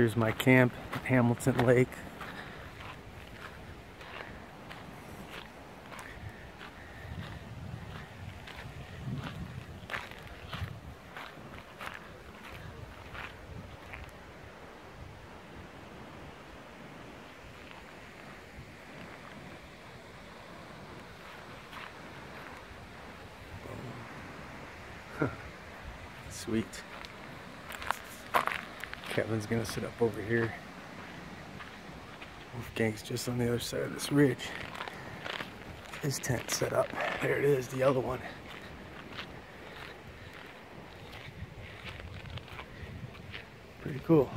Here's my camp Hamilton Lake. Sweet. Kevin's gonna sit up over here. Wolfgang's just on the other side of this ridge. His tent set up. There it is, the other one. Pretty cool.